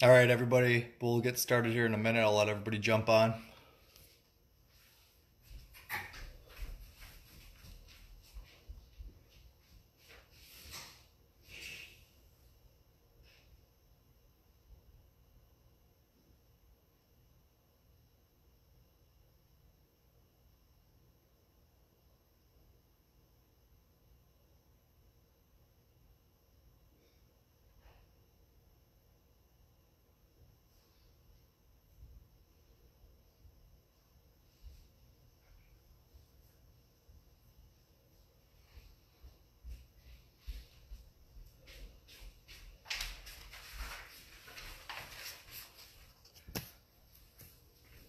All right, everybody, we'll get started here in a minute. I'll let everybody jump on.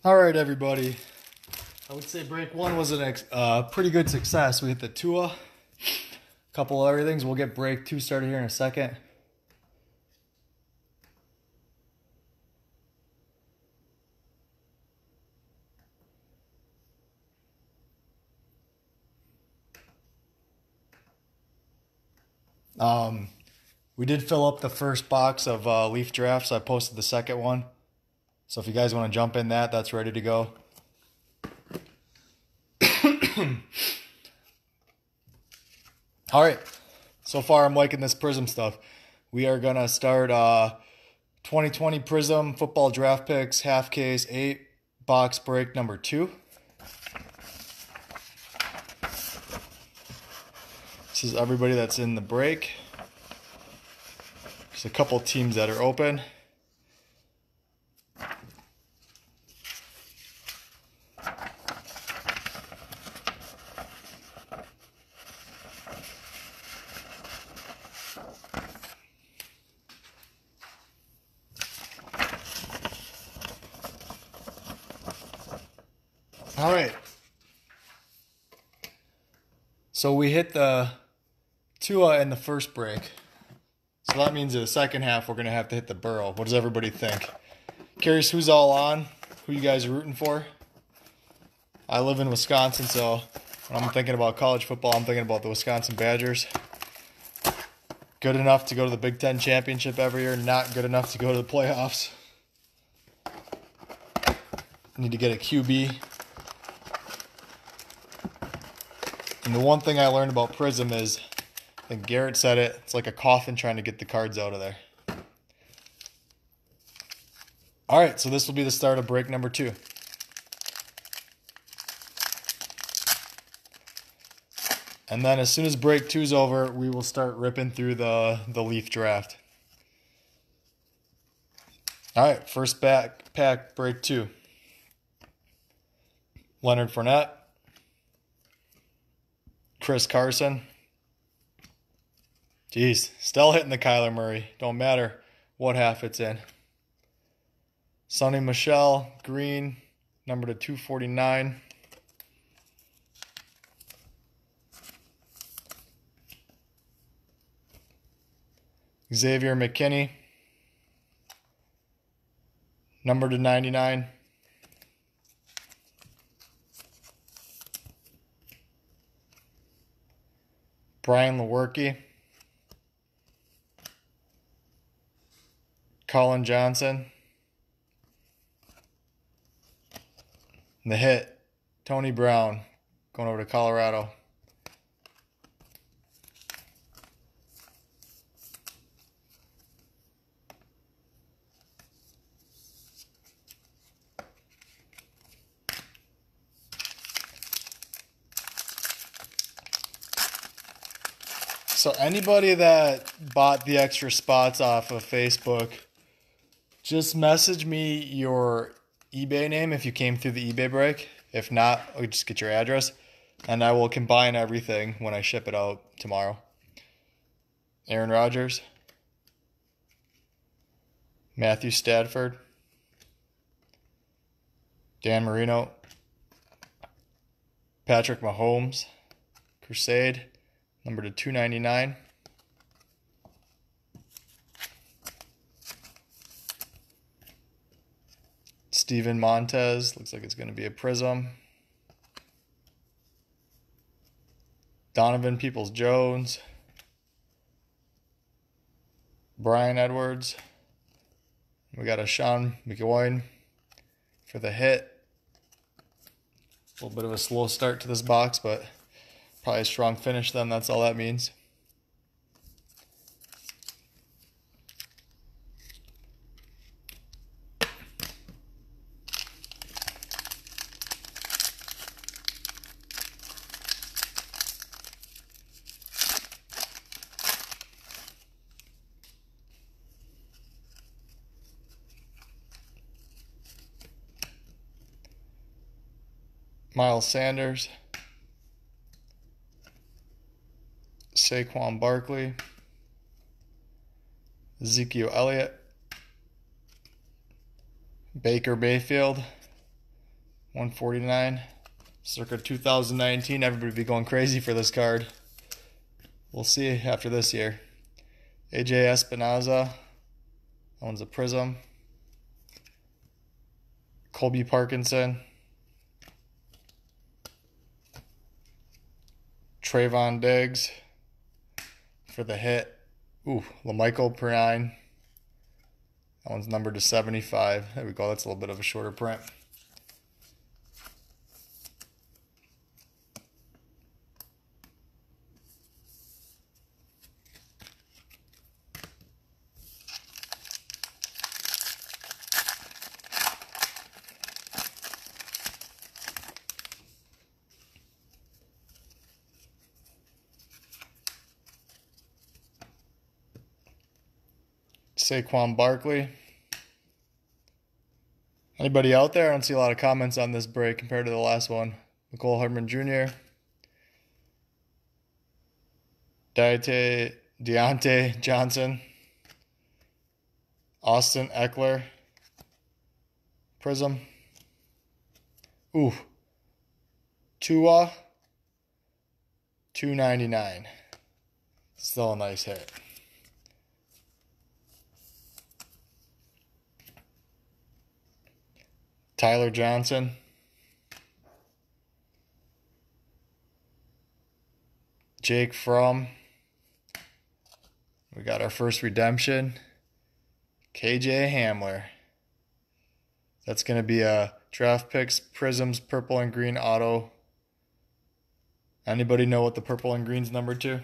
All right, everybody. I would say break one was a uh, pretty good success. We hit the Tua, a couple other things. We'll get break two started here in a second. Um, we did fill up the first box of uh, Leaf drafts. I posted the second one. So if you guys want to jump in that, that's ready to go. All right. So far, I'm liking this Prizm stuff. We are going to start uh, 2020 Prizm football draft picks, half case, eight box break number two. This is everybody that's in the break. There's a couple teams that are open. All right. So we the Tua in the first break. So that means in the second half we're gonna have to hit the Burrow. What does everybody think? Curious who's all on? Who you guys are rooting for? I live in Wisconsin, so when I'm thinking about college football, I'm thinking about the Wisconsin Badgers. Good enough to go to the Big Ten championship every year, not good enough to go to the playoffs. Need to get a QB. And the one thing I learned about Prizm is, I think Garrett said it, it's like a coffin trying to get the cards out of there. All right, so this will be the start of break number two. And then as soon as break two's over, we will start ripping through the, the Leaf draft. All right, first back pack break two. Leonard Fournette. Chris Carson. Jeez, still hitting the Kyler Murray. Don't matter what half it's in. Sony Michel, green, number to 249. Xavier McKinney, number to 99. Brian Lewerke, Colin Johnson, the hit, Tony Brown, going over to Colorado. So anybody that bought the extra spots off of Facebook, just message me your eBay name if you came through the eBay break. If not, just get your address and I will combine everything when I ship it out tomorrow. Aaron Rodgers, Matthew Stafford, Dan Marino, Patrick Mahomes, Crusade, number to 299. Steven Montez, looks like it's going to be a prizm. Donovan Peoples Jones. Bryan Edwards. We got a Sean McElwain for the hit. A little bit of a slow start to this box, but probably a strong finish then. That's all that means. Miles Sanders, Saquon Barkley, Ezekiel Elliott, Baker Mayfield, 149, circa 2019. Everybody be going crazy for this card. We'll see after this year. AJ Epenesa, that one's a Prizm. Colby Parkinson. Trevon Diggs for the hit. Ooh, La'Mical Perine. That one's numbered to 75. There we go. That's a little bit of a shorter print. Saquon Barkley. Anybody out there? I don't see a lot of comments on this break compared to the last one. Mecole Hardman Jr. Diate, Diontae Johnson. Austin Ekeler. Prizm. Ooh. Tua. 299. Still a nice hit. Tyler Johnson. Jake Fromm. We got our first redemption. KJ Hamler. That's going to be a draft picks, prizms, purple and green auto. Anybody know what the purple and green's number to?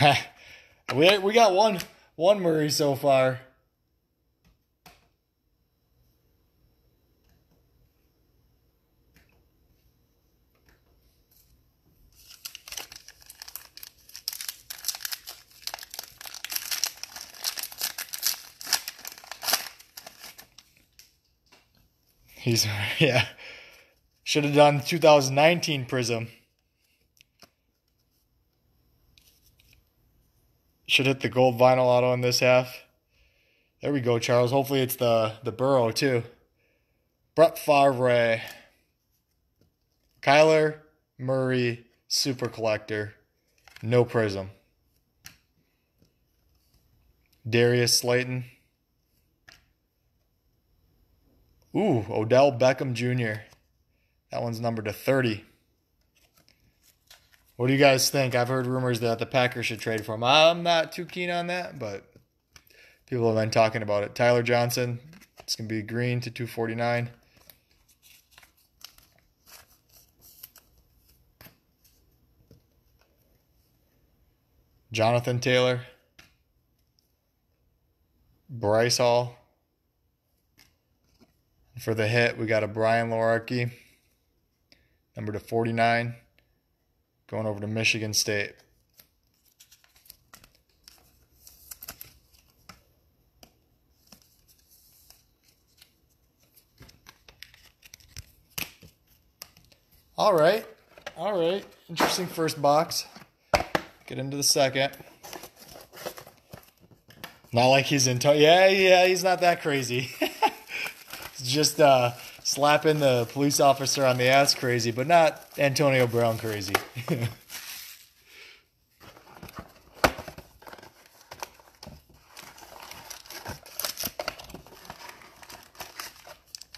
we we got one one Murray so far. He's yeah. Should have done 2019 Prizm. Should hit the gold vinyl auto in this half. There we go, Charles. Hopefully it's the, the Burrow, too. Brett Favre. Kyler Murray, Super Collector. No Prizm. Darius Slayton. Ooh, Odell Beckham Jr. That one's numbered to 30. What do you guys think? I've heard rumors that the Packers should trade for him. I'm not too keen on that, but people have been talking about it. Tyler Johnson, it's going to be green to 249. Jonathan Taylor. Bryce Hall. For the hit, we got a Brian Lewerke, number to 49 going over to Michigan State. All right. All right. Interesting first box. Get into the second. Not like he's in. yeah, yeah, he's not that crazy. it's just uh, slapping the police officer on the ass crazy, but not Antonio Brown crazy.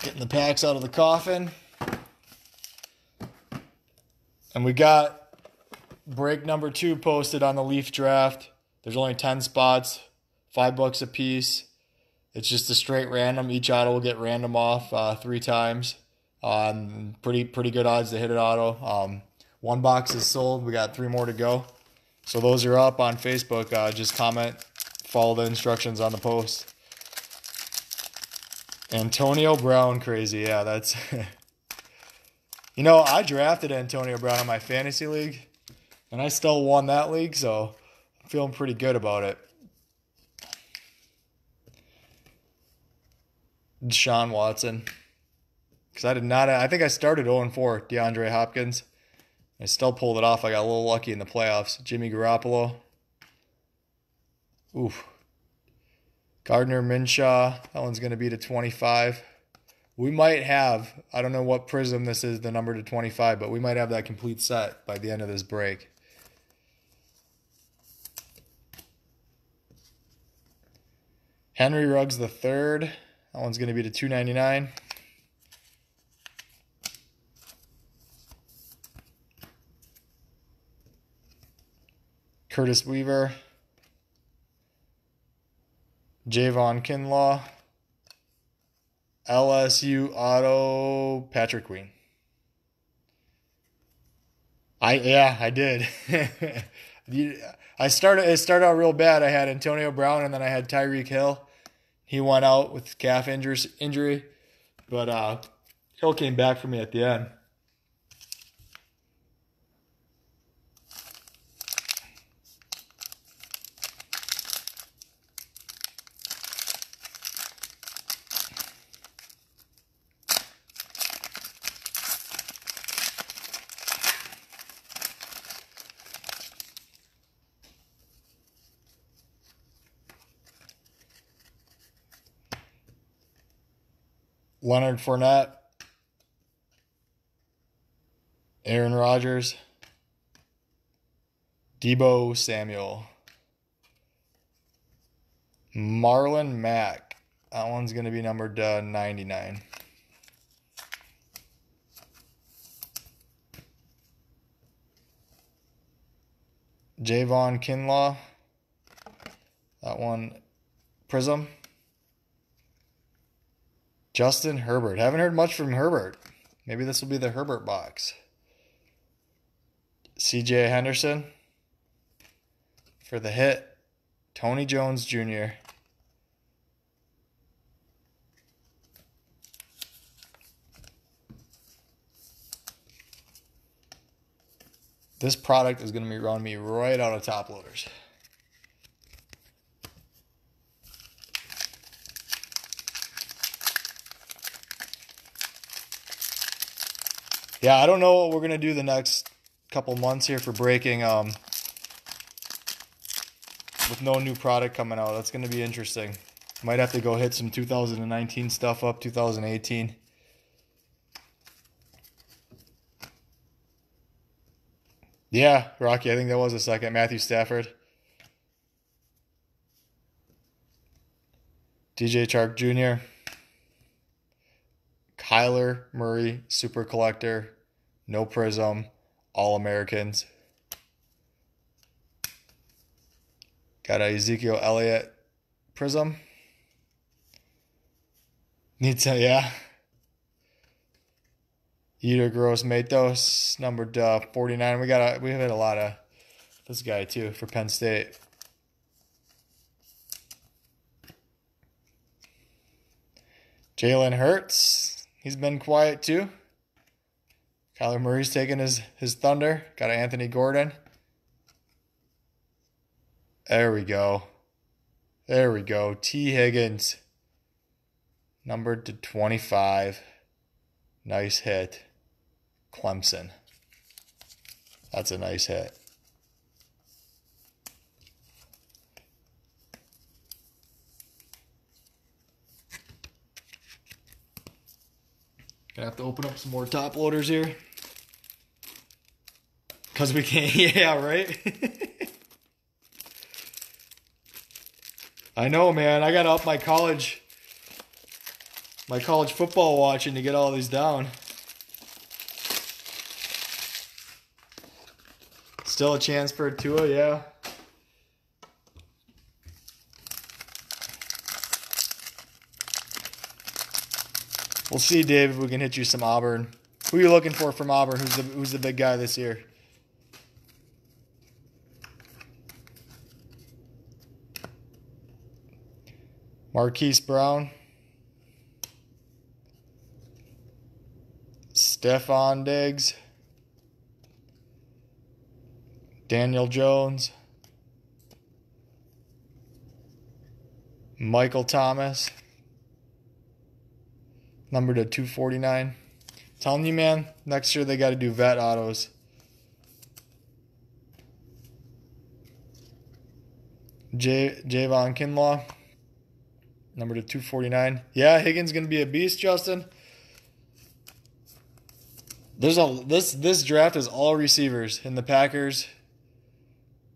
Getting the packs out of the coffin. And we got break number two posted on the Leaf Draft. There's only 10 spots, five bucks a piece. It's just a straight random. Each auto will get random off uh, three times. Um, pretty pretty good odds to hit it auto. Um, one box is sold. We got three more to go. So those are up on Facebook. Uh, just comment, follow the instructions on the post. Antonio Brown crazy. Yeah, that's. you know, I drafted Antonio Brown in my fantasy league, and I still won that league, so I'm feeling pretty good about it. Deshaun Watson. Because I did not, I think I started 0 4, DeAndre Hopkins. I still pulled it off. I got a little lucky in the playoffs. Jimmy Garoppolo. Oof. Gardner Minshew. That one's going to be to 25. We might have, I don't know what prizm this is, the number to 25, but we might have that complete set by the end of this break. Henry Ruggs the third. That one's going to be to 299. Curtis Weaver. Javon Kinlaw. LSU Auto Patrick Queen. I yeah, I did. I started it started out real bad. I had Antonio Brown and then I had Tyreek Hill. He went out with calf injuries, injury, but uh, Hill came back for me at the end. Leonard Fournette, Aaron Rodgers, Deebo Samuel, Marlon Mack. That one's going to be numbered uh, 99. Javon Kinlaw. That one, Prizm. Justin Herbert. Haven't heard much from Herbert. Maybe this will be the Herbert box. CJ Henderson for the hit. Tony Jones Jr. This product is going to be running me right out of top loaders. Yeah, I don't know what we're gonna do the next couple months here for breaking. Um, with no new product coming out, that's gonna be interesting. Might have to go hit some 2019 stuff up, 2018. Yeah, Rocky, I think that was a second. Matthew Stafford. DJ Chark Jr. Kyler Murray, Super Collector, No Prizm, All Americans. Got a Ezekiel Elliott Prizm. Need to, yeah. Yetur Gross Matos, numbered uh, 49. We got a, we have had a lot of this guy too for Penn State. Jalen Hurts, He's been quiet too. Kyler Murray's taking his, his thunder. Got Anthony Gordon. There we go. There we go. Tee Higgins. Numbered to 25. Nice hit. Clemson. That's a nice hit. Gonna have to open up some more top loaders here. Cause we can't, yeah, right? I know, man. I gotta up my college, my college football watching to get all these down. Still a chance for a Tua, yeah. We'll see, Dave, if we can hit you some Auburn. Who are you looking for from Auburn? Who's the who's the big guy this year? Marquise Brown. Stefon Diggs. Daniel Jones. Michael Thomas. Number to 249. Telling you, man, next year they got to do vet autos. J Javon Kinlaw. Number to 249. Yeah, Higgins to be a beast, Justin. There's a this this draft is all receivers in the Packers.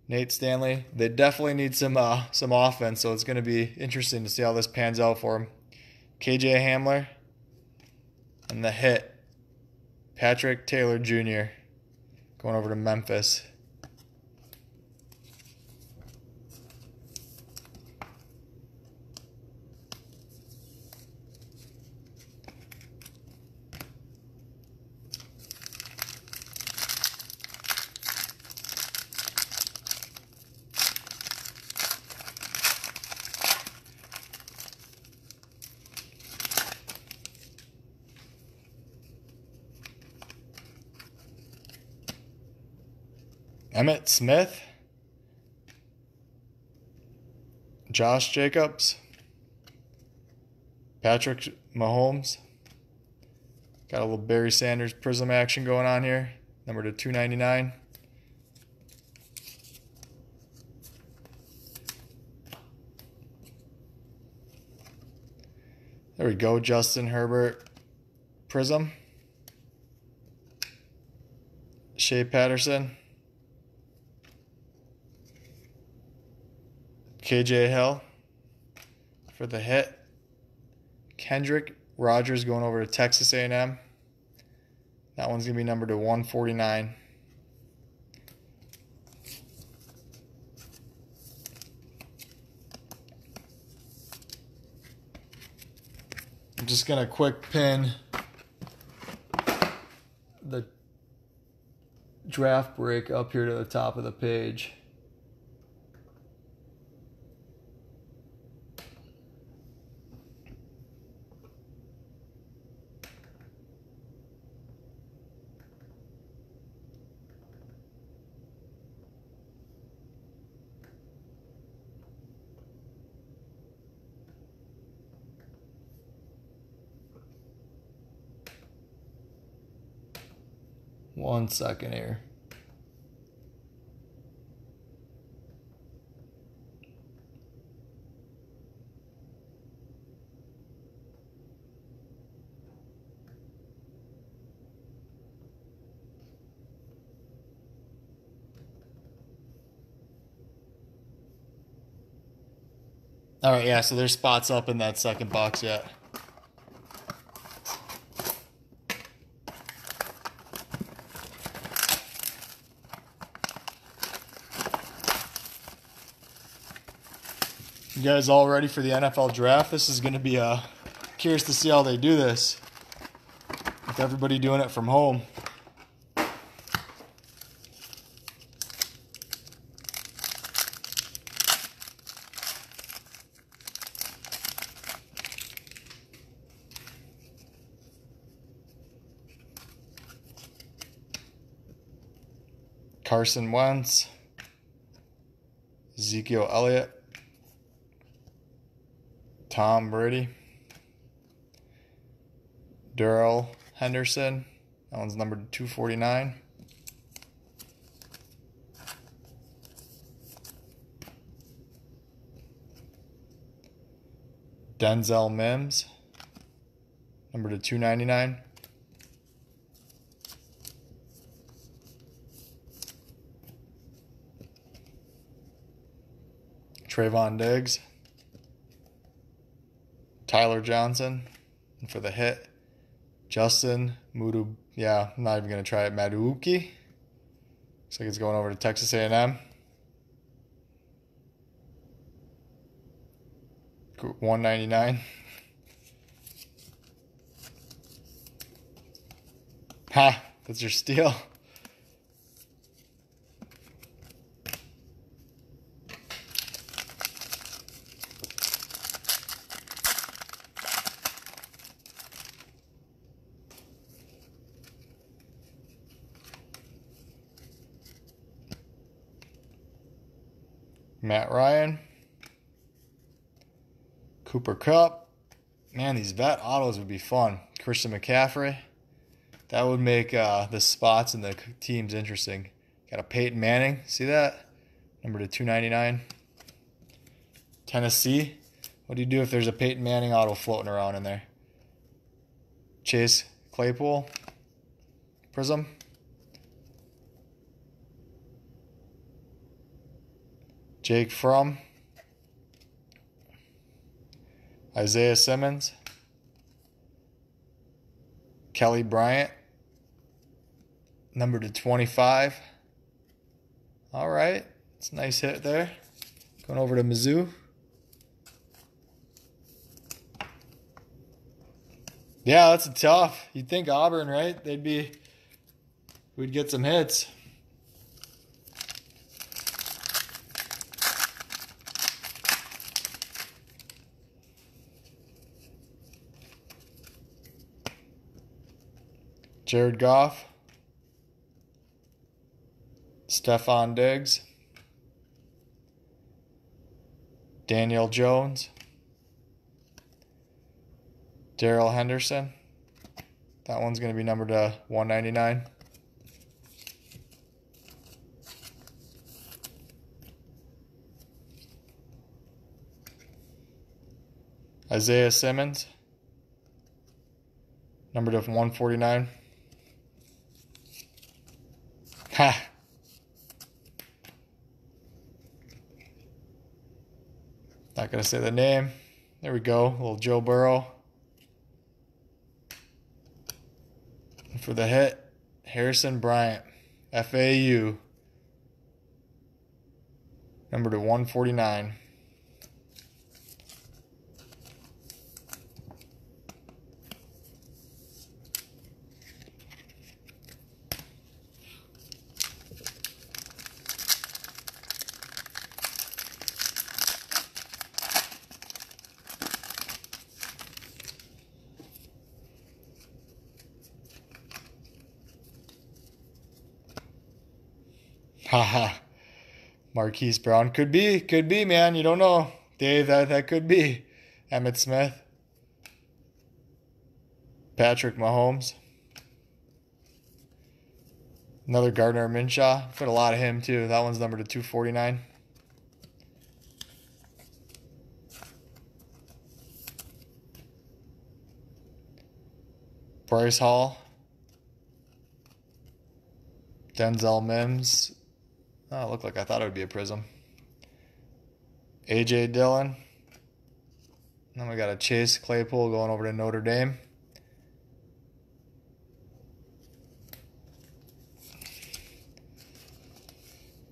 Nate Stanley, they definitely need some uh, some offense, so it's to be interesting to see how this pans out for them. KJ Hamler and the hit Patrick Taylor Jr. going over to Memphis. Smith, Josh Jacobs, Patrick Mahomes. Got a little Barry Sanders prizm action going on here. Number to 299. There we go, Justin Herbert prizm. Shea Patterson. KJ Hill for the hit. Kendrick Rogers going over to Texas A&M. That one's going to be numbered to 149. I'm just going to quick pin the draft break up here to the top of the page. One second here. All right, yeah, so there's spots up in that second box yet. You guys all ready for the NFL draft? This is going to be uh, curious to see how they do this. With everybody doing it from home. Carson Wentz, Ezekiel Elliott, Tom Brady, Darrell Henderson. That one's numbered 249. Denzel Mims, number to 299. Trevon Diggs. Tyler Johnson for the hit. Justin Mudu, yeah, I'm not even gonna try it. Maduuki Looks like it's going over to Texas A&M. 199. Ha, that's your steal. Matt Ryan. Cooper Kupp. Man, these vet autos would be fun. Christian McCaffrey. That would make uh, the spots and the teams interesting. Got a Peyton Manning. See that? Number to 299. Tennessee. What do you do if there's a Peyton Manning auto floating around in there? Chase Claypool. Prizm. Jake Fromm, Isaiah Simmons, Kelly Bryant, number to 25. All right, it's a nice hit there. Going over to Mizzou. Yeah, that's a tough. You'd think Auburn, right? They'd be, we'd get some hits. Jared Goff, Stefon Diggs, Daniel Jones, Darrell Henderson. That one's going to be numbered to 199. Isaiah Simmons, numbered to 149. Ha. Not going to say the name. There we go. little Joe Burrow. And for the hit, Harrison Bryant, FAU. Number to 149. Haha. Marquise Brown. Could be. Could be, man. You don't know. Dave, that, that could be. Emmitt Smith. Patrick Mahomes. Another Gardner Minshew. Put a lot of him, too. That one's numbered to 249. Bryce Hall. Denzel Mims. Oh, it looked like I thought it would be a prizm. AJ Dillon. Then we got a Chase Claypool going over to Notre Dame.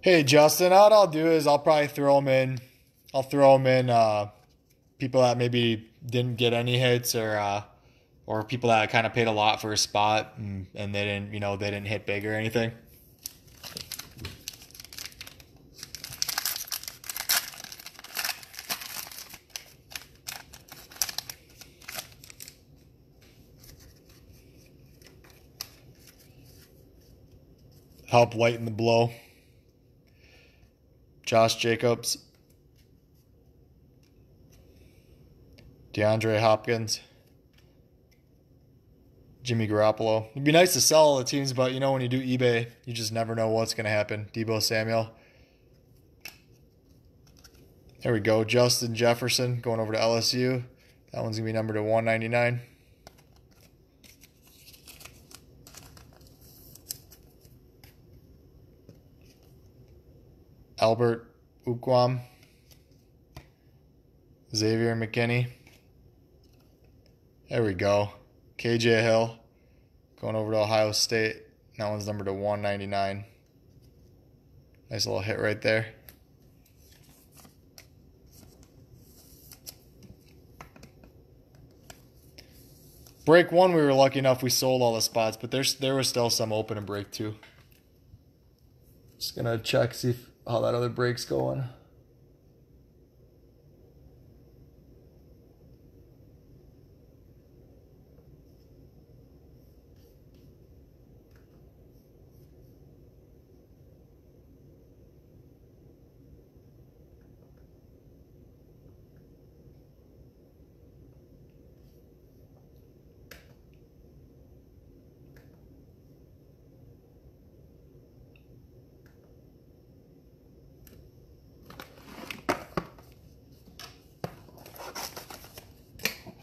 Hey Justin, what I'll do is I'll probably throw them in. I'll throw them in uh, people that maybe didn't get any hits or uh, or people that kind of paid a lot for a spot and, and they didn't you know they didn't hit big or anything. Help lighten the blow. Josh Jacobs, DeAndre Hopkins, Jimmy Garoppolo. It'd be nice to sell all the teams, but you know when you do eBay, you just never know what's going to happen. Deebo Samuel. There we go. Justin Jefferson going over to LSU. That one's going to be numbered to 199. Albert Okwuegbunam, Xavier McKinney. There we go. KJ Hill going over to Ohio State. That one's numbered to 199. Nice little hit right there. Break one, we were lucky enough we sold all the spots, but there's there was still some open in break two. Just gonna check see if, how that other break's going.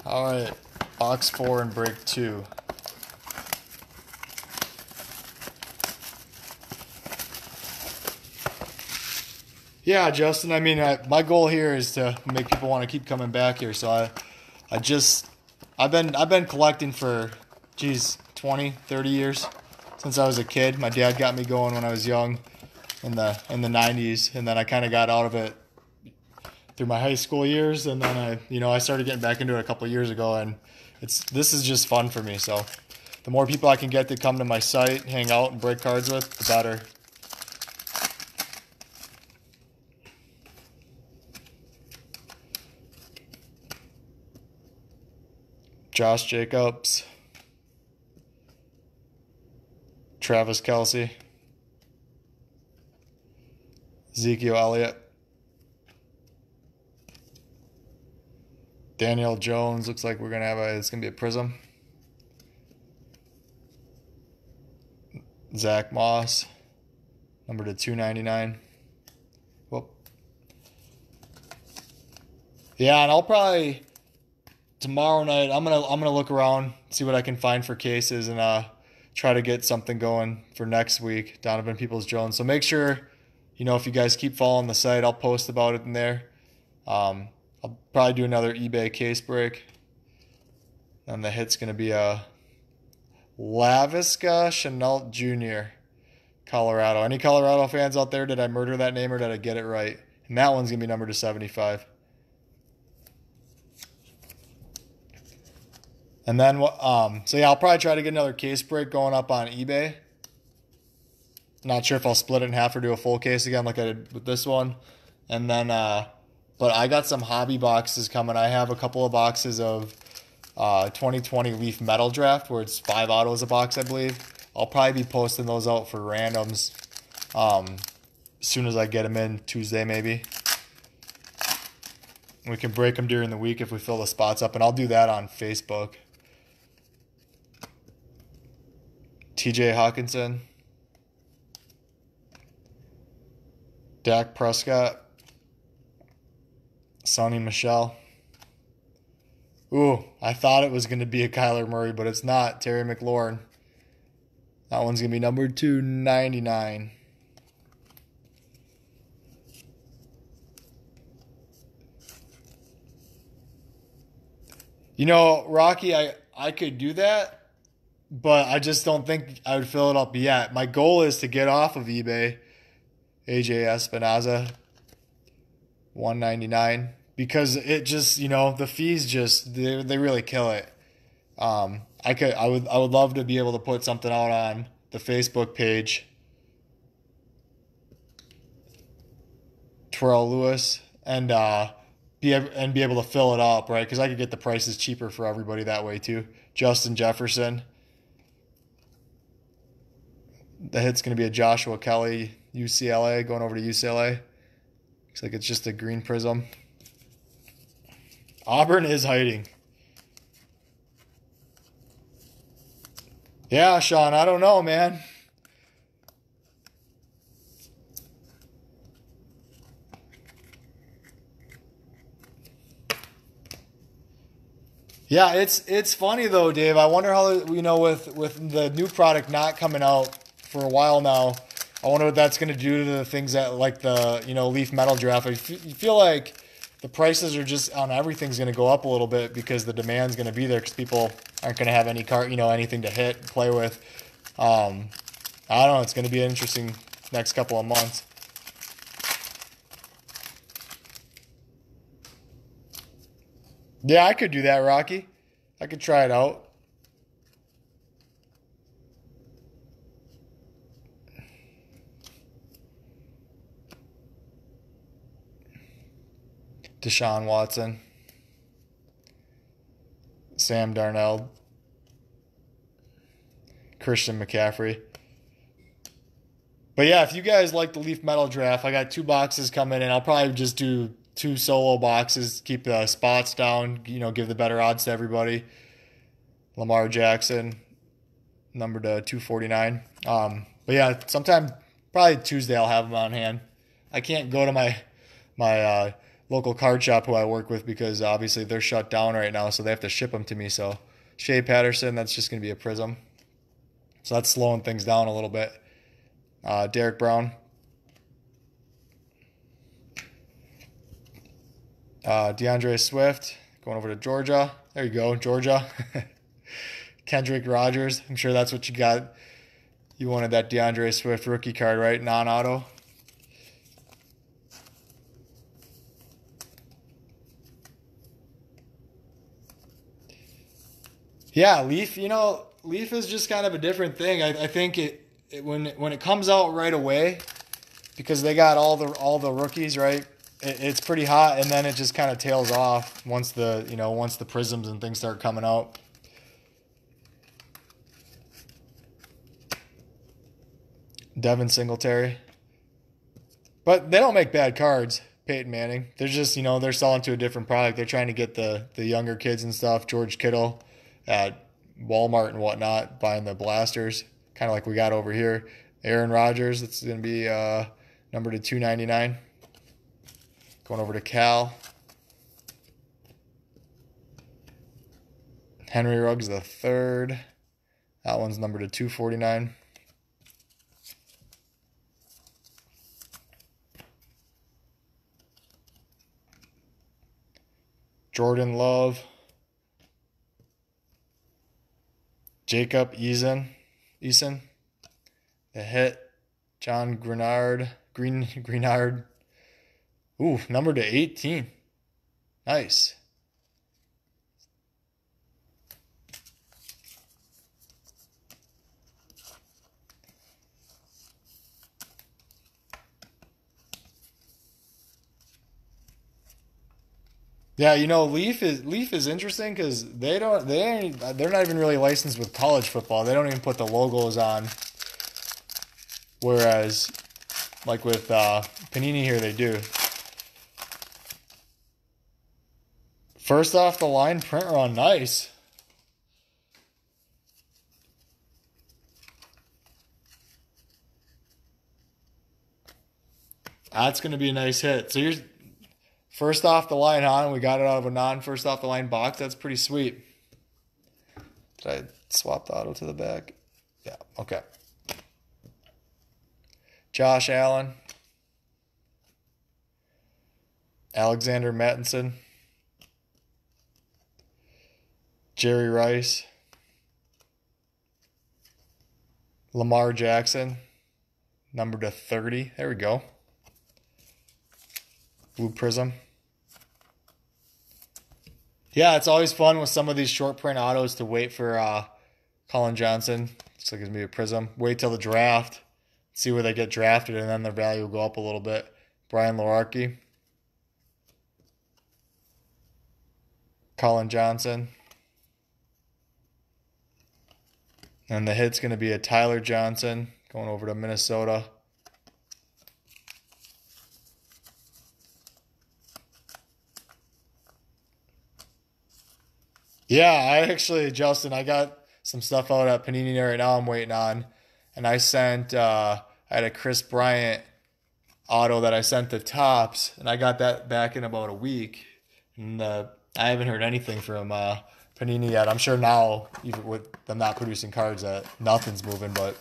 All right, box four and break two. Yeah, Justin. I mean, I, my goal here is to make people want to keep coming back here. So I, I just, I've been, I've been collecting for, geez, 20, 30 years since I was a kid. My dad got me going when I was young, in the in the 90s, and then I kind of got out of it through my high school years, and then I, you know, I started getting back into it a couple years ago, and it's this is just fun for me. So, the more people I can get to come to my site, hang out, and break cards with, the better. Josh Jacobs, Travis Kelce, Ezekiel Elliott. Daniel Jones looks like we're gonna have a. It's gonna be a prizm. Zach Moss, number to two ninety nine. Whoop. Yeah, and I'll probably tomorrow night. I'm gonna I'm gonna look around, see what I can find for cases, and uh, try to get something going for next week. Donovan Peoples Jones. So make sure, you know, if you guys keep following the site, I'll post about it in there. Um, I'll probably do another eBay case break. And the hit's going to be a Laviska Shenault Jr., Colorado. Any Colorado fans out there? Did I murder that name or did I get it right? And that one's going to be numbered to 75. And then, um, so yeah, I'll probably try to get another case break going up on eBay. Not sure if I'll split it in half or do a full case again like I did with this one. And then, uh, but I got some hobby boxes coming. I have a couple of boxes of uh, 2020 Leaf Metal Draft where it's five autos a box, I believe. I'll probably be posting those out for randoms um, as soon as I get them in Tuesday, maybe. We can break them during the week if we fill the spots up, and I'll do that on Facebook. TJ Hockenson, Dak Prescott. Sony Michel. Ooh, I thought it was going to be a Kyler Murray, but it's not. Terry McLaurin. That one's going to be number 299. You know, Rocky, I, I could do that, but I just don't think I would fill it up yet. My goal is to get off of eBay. AJ Epenesa, 199 because it just you know the fees just they, they really kill it. Um i could i would i would love to be able to put something out on the facebook page. Terrell Lewis and uh be and be able to fill it up right? Because i could get the prices cheaper for everybody that way too. Justin jefferson. The hit's going to be a joshua Kelley ucla going over to ucla Looks like it's just a green prizm. Auburn is hiding. Yeah, Sean, I don't know, man. Yeah, it's it's funny though, Dave. I wonder how you know with with the new product not coming out for a while now I wonder what that's going to do to the things that like the you know leaf metal draft. You feel like the prices are just on everything's going to go up a little bit because the demand's going to be there because people aren't going to have any car, you know, anything to hit and play with. Um, I don't know. It's going to be an interesting next couple of months. Yeah, I could do that, Rocky. I could try it out. Deshaun Watson, Sam Darnold, Christian McCaffrey. But yeah, if you guys like the Leaf Metal Draft, I got two boxes coming in. I'll probably just do two solo boxes, keep the spots down, you know, give the better odds to everybody. Lamar Jackson, number to 249. Um, but yeah, sometime probably Tuesday I'll have them on hand. I can't go to my my uh, local card shop who I work with because obviously they're shut down right now, so they have to ship them to me. So Shea Patterson, that's just going to be a prizm. So that's slowing things down a little bit. Uh, Derrick Brown. Uh, D'Andre Swift going over to Georgia. There you go, Georgia. Kendrick Rogers. I'm sure that's what you got. You wanted that D'Andre Swift rookie card, right? Non auto. Yeah, Leaf. You know, Leaf is just kind of a different thing. I, I think it, it when when it comes out right away, because they got all the all the rookies right. It, it's pretty hot, and then it just kind of tails off once the you know once the prizms and things start coming out. Devin Singletary. But they don't make bad cards, Peyton Manning. They're just, you know, they're selling to a different product. They're trying to get the the younger kids and stuff. George Kittle at Walmart and whatnot, buying the blasters, kind of like we got over here. Aaron Rodgers, it's going to be uh, number to 299. Going over to Cal. Henry Ruggs the third. That one's number to 249. Jordan Love. Jacob Eason, Eason, the hit, John Grenard, Green Greenard. Ooh, number to 18. Nice. Yeah, you know, Leaf is Leaf is interesting because they don't they ain't they're not even really licensed with college football. They don't even put the logos on. Whereas, like with uh, Panini here, they do. First off the line print run, nice. That's going to be a nice hit. So you're First off the line, huh? We got it out of a non first off the line box. That's pretty sweet. Did I swap the auto to the back? Yeah, okay. Josh Allen. Alexander Mattison. Jerry Rice. Lamar Jackson. Number to 30. There we go. Blue Prizm. Yeah, it's always fun with some of these short print autos to wait for uh, Collin Johnson. Looks like it's gonna be a prizm. Wait till the draft, see where they get drafted, and then their value will go up a little bit. Brian Lewerke, Collin Johnson, and the hit's gonna be a Tyler Johnson going over to Minnesota. Yeah, I actually, Justin, I got some stuff out at Panini right now. I'm waiting on, and I sent. Uh, I had a Kris Bryant auto that I sent to Topps, and I got that back in about a week. And uh, I haven't heard anything from uh, Panini yet. I'm sure now, even with them not producing cards, that nothing's moving. But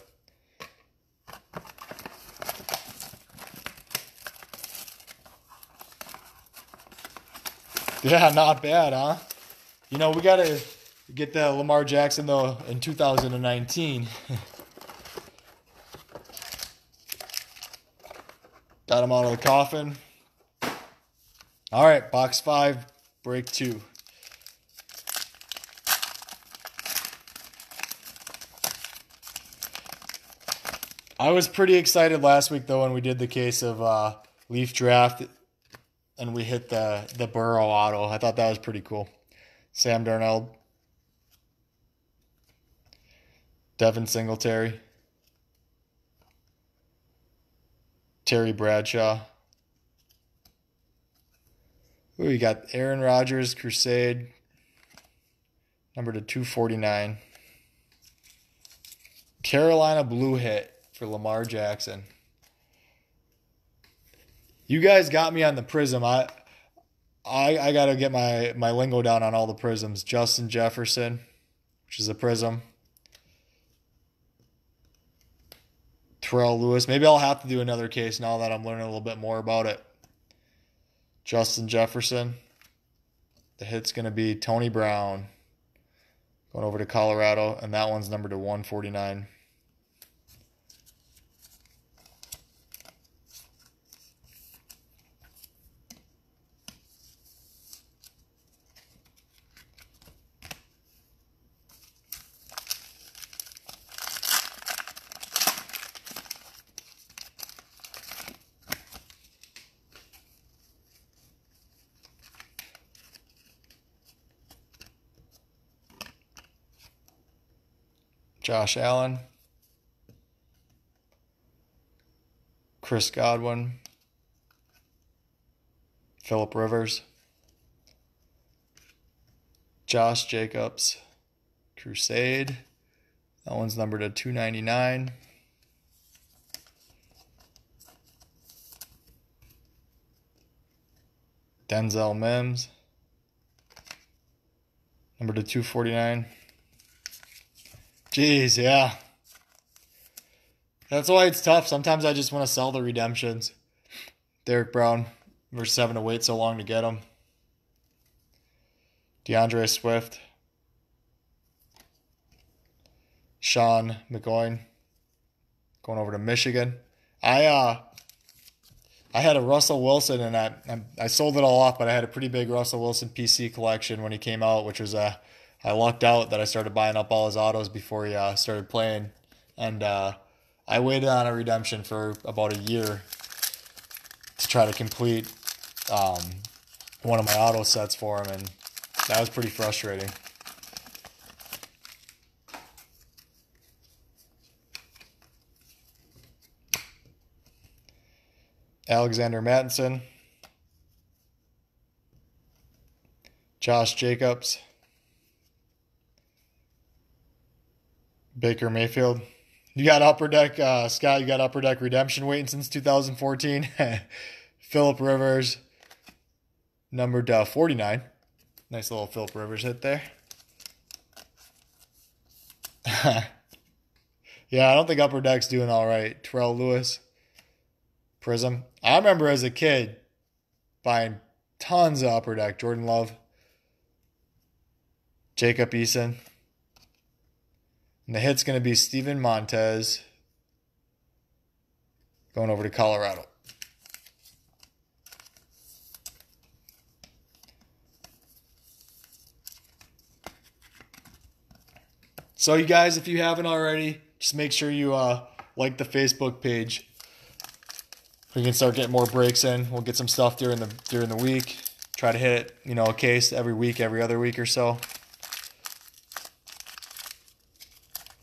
yeah, not bad, huh? You know, we got to get the Lamar Jackson, though, in 2019. got him out of the coffin. All right, box five, break two. I was pretty excited last week though when we did the case of uh, Leaf Draft and we hit the the Burrow auto. I thought that was pretty cool. Sam Darnold, Devin Singletary, Terry Bradshaw. Ooh, we got Aaron Rodgers, Crusade, number to 249. Carolina Blue Hit for Lamar Jackson. You guys got me on the prizm. I I I gotta get my, my lingo down on all the prizms. Justin Jefferson, which is a prizm. Terrell Lewis. Maybe I'll have to do another case now that I'm learning a little bit more about it. Justin Jefferson. The hit's going to be Tony Brown going over to Colorado, and that one's numbered to 149. Josh Allen, Chris Godwin, Philip Rivers, Josh Jacobs, Crusade. That one's numbered at 299. Denzel Mims, number to 249. Jeez, yeah. That's why it's tough. Sometimes I just want to sell the redemptions. Derrick Brown versus seven to wait so long to get him. D'Andre Swift. Sean McGowan going over to Michigan. I uh I had a Russell Wilson and I I sold it all off, but I had a pretty big Russell Wilson PC collection when he came out, which was a I lucked out that I started buying up all his autos before he uh, started playing, and uh, I waited on a redemption for about a year to try to complete um, one of my auto sets for him, and that was pretty frustrating. Alexander Mattison, Josh Jacobs. Baker Mayfield. You got Upper Deck, uh, Scott, you got Upper Deck Redemption waiting since 2014. Philip Rivers, numbered uh, 49. Nice little Philip Rivers hit there. yeah, I don't think Upper Deck's doing all right. Terrell Lewis, Prizm. I remember as a kid buying tons of Upper Deck. Jordan Love, Jacob Eason. And the hit's going to be Steven Montez going over to Colorado. So, you guys, if you haven't already, just make sure you uh, like the Facebook page. We can start getting more breaks in. We'll get some stuff during the during the week. Try to hit you know a case every week, every other week or so.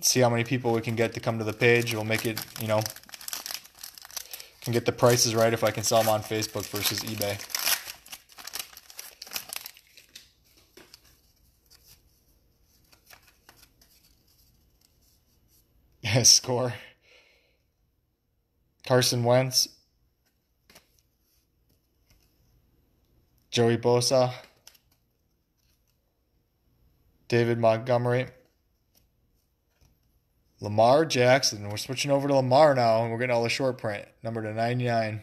See how many people we can get to come to the page. We'll make it, you know, can get the prices right if I can sell them on Facebook versus eBay. Score. Carson Wentz. Joey Bosa. David Montgomery. Lamar Jackson. We're switching over to Lamar now, and we're getting all the short print. Number to 99.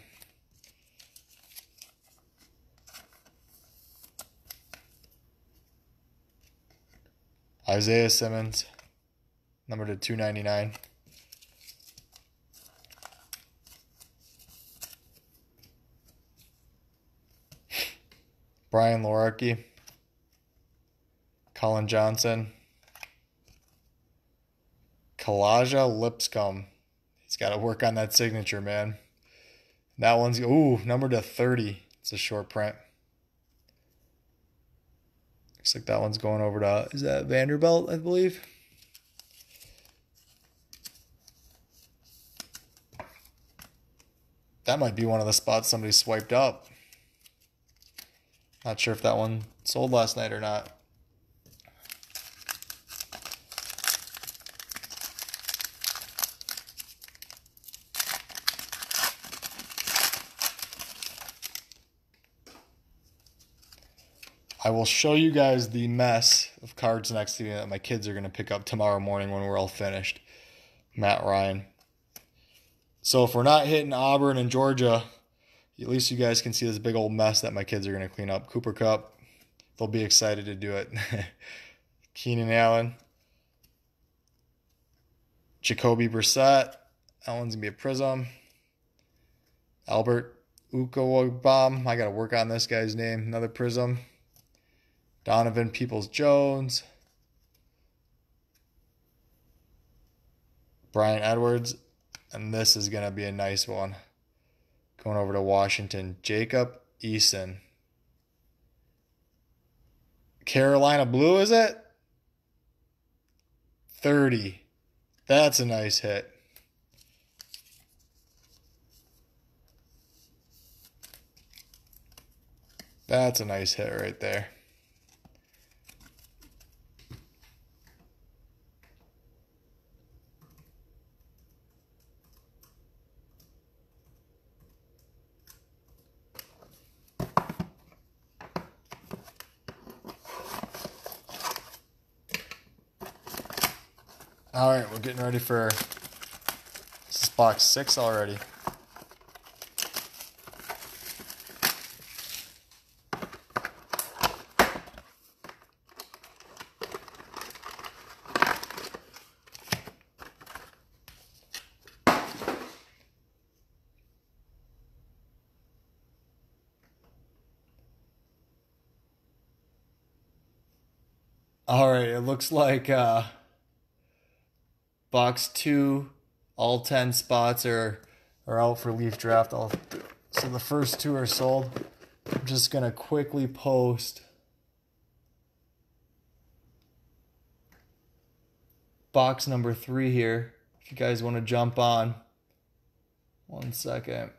Isaiah Simmons. Number to 299. Brian Lewerke. Collin Johnson. Kalija Lipscomb. He's got to work on that signature, man. That one's, ooh, number to 30. It's a short print. Looks like that one's going over to, is that Vanderbilt, I believe? That might be one of the spots somebody swiped up. Not sure if that one sold last night or not. I will show you guys the mess of cards next to me that my kids are going to pick up tomorrow morning when we're all finished. Matt Ryan. So if we're not hitting Auburn and Georgia, at least you guys can see this big old mess that my kids are going to clean up. Cooper Kupp, they'll be excited to do it. Keenan Allen. Jacoby Brissett. That one's going to be a prizm. Albert Okubom. I got to work on this guy's name. Another prizm. Donovan Peoples Jones, Bryan Edwards, and this is going to be a nice one. Going over to Washington, Jacob Eason. Carolina Blue, is it? 30. That's a nice hit. That's a nice hit right there. All right, we're getting ready for this is box six already. All right, it looks like uh Box two, all 10 spots are, are out for Leaf Draft. All, so the first two are sold. I'm just going to quickly post box number three here. If you guys want to jump on. One second.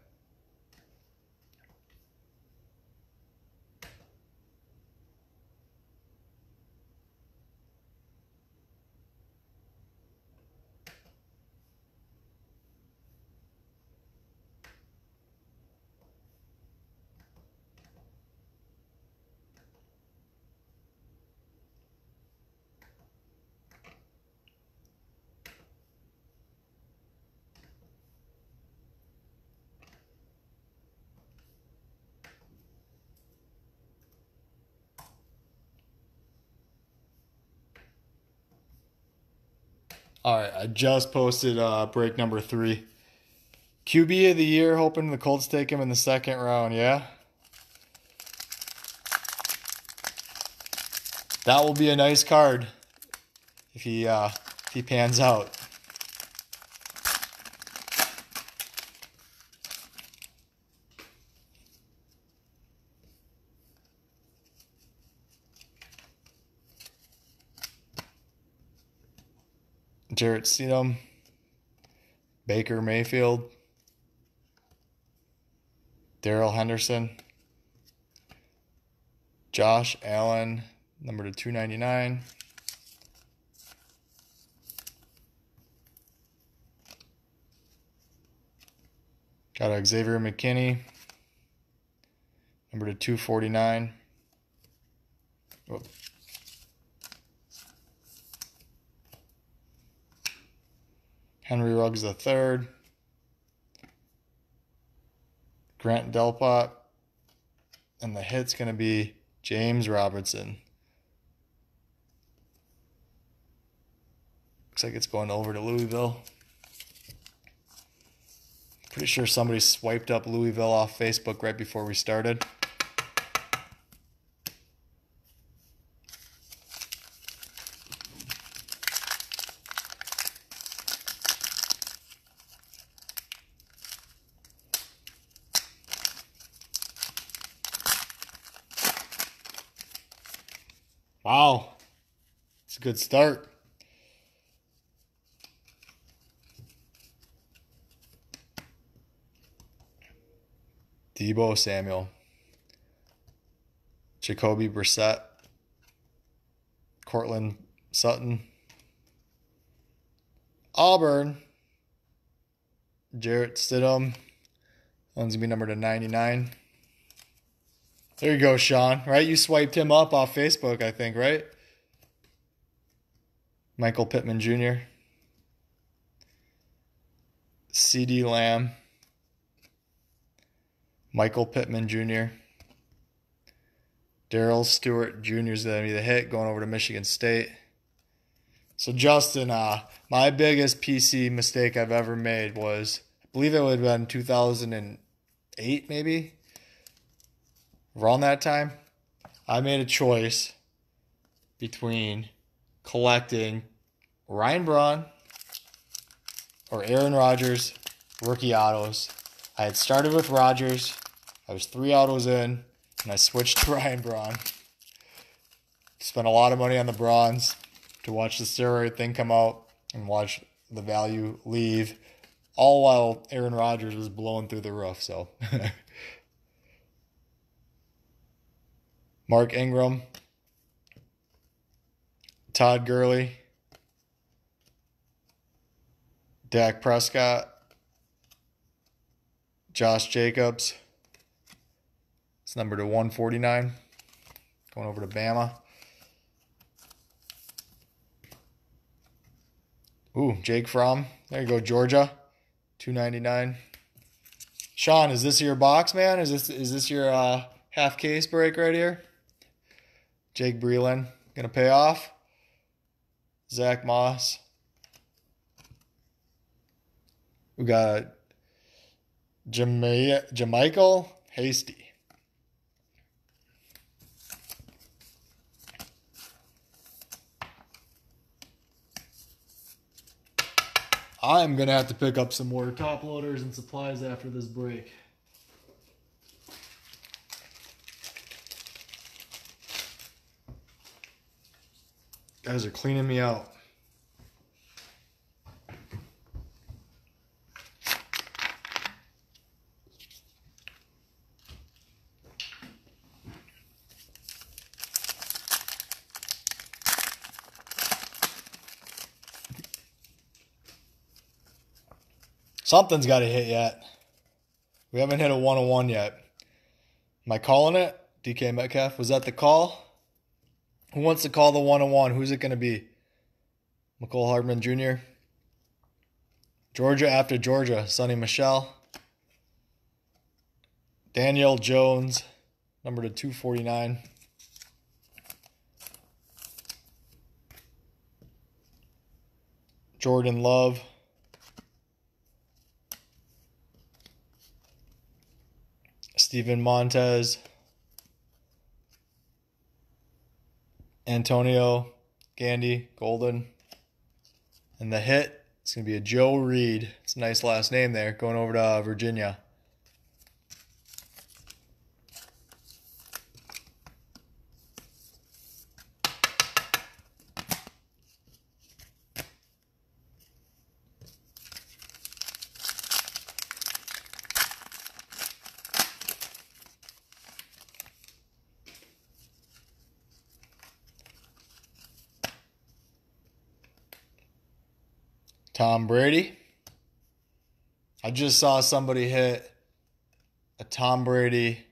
All right, I just posted uh, break number three. QB of the year, hoping the Colts take him in the second round. Yeah. That will be a nice card if he uh, if he pans out. Jarrett Stidham, Baker Mayfield, Darrell Henderson, Josh Allen, number to 299. Got Xavier McKinney, number to 249. Henry Ruggs III, Grant Delpit, and the hit's going to be James Robertson. Looks like it's going over to Louisville. Pretty sure somebody swiped up Louisville off Facebook right before we started. Wow. It's a good start. Deebo Samuel. Jacoby Brissett. Courtland Sutton. Auburn. Jarrett Stidham. One's gonna be numbered to 99. There you go, Sean. Right? You swiped him up off Facebook, I think, right? Michael Pittman Jr. CeeDee Lamb. Michael Pittman Jr. Darrell Stewart Jr. is going to be the hit going over to Michigan State. So, Justin, uh, my biggest PC mistake I've ever made was, I believe it would have been 2008, maybe, around that time. I made a choice between collecting Ryan Braun or Aaron Rodgers rookie autos. I had started with Rodgers. I was three autos in, and I switched to Ryan Braun. Spent a lot of money on the Brauns to watch the steroid thing come out and watch the value leave, all while Aaron Rodgers was blowing through the roof. So, Mark Ingram, Todd Gurley, Dak Prescott, Josh Jacobs. It's number to 149. Going over to Bama. Ooh, Jake Fromm. There you go, Georgia. 299. Sean, is this your box, man? Is this is this your uh, half case break right here? Jake Breeland gonna pay off. Zach Moss. We got Jama- JaMycal Hasty. I'm going to have to pick up some more top loaders and supplies after this break. Guys are cleaning me out. Something's got to hit yet. We haven't hit a one on one yet. Am I calling it? DK Metcalf, was that the call? Who wants to call the one on one? Who's it going to be? Mecole Hardman Jr., Georgia after Georgia, Sony Michel. Daniel Jones, number to 249. Jordan Love. Steven Montez, Antonio Gandy Golden, and the hit is going to be a Joe Reed. It's a nice last name there, going over to uh, Virginia. Tom Brady. I just saw somebody hit a Tom Brady